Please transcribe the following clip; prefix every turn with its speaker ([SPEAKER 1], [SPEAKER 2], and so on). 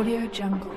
[SPEAKER 1] Audio Jungle.